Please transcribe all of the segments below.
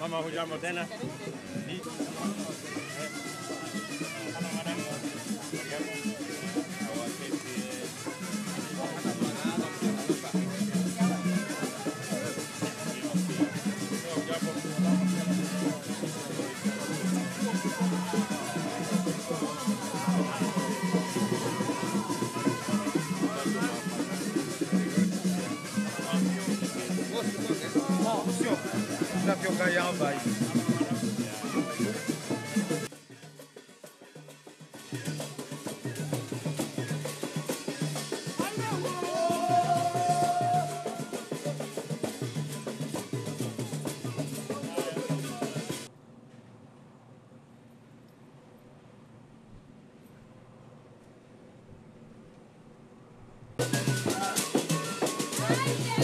Mama hujambo tena. Thank you. Eh. Sana madam. Hujambo. Everything. There's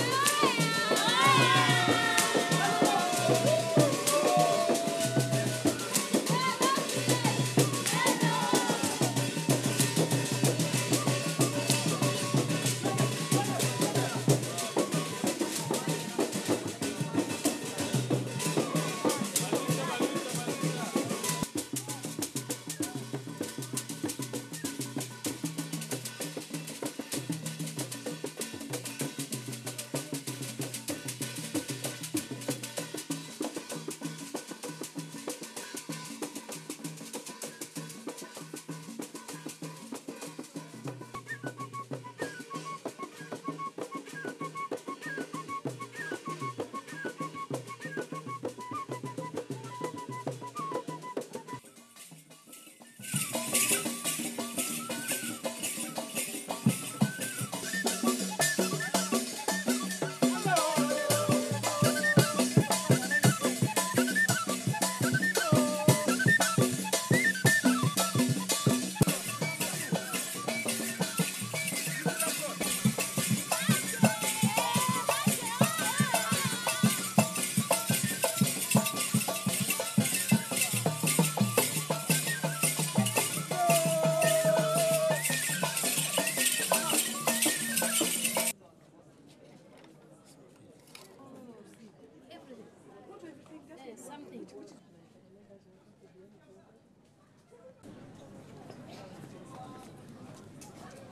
eat,